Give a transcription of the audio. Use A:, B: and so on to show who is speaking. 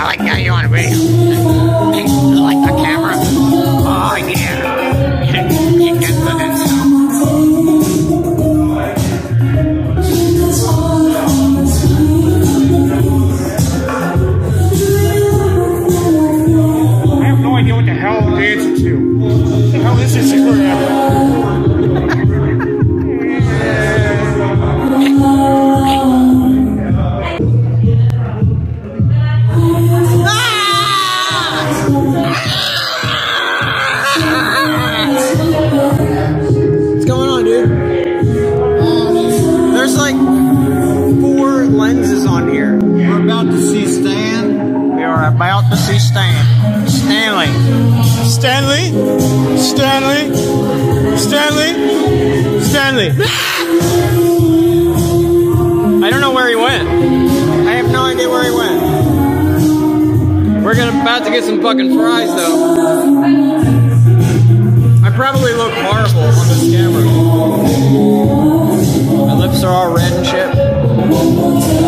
A: I like how you on video. Like the camera. Oh yeah. You get the. I have no idea what the hell I'm dancing to. What the hell is this
B: about to see Stan. Stanley. Stanley? Stanley? Stanley? Stanley. I don't know where he went. I have no idea where he went. We're gonna about to get some fucking fries though. I probably look horrible on this camera. My lips are all red and shit.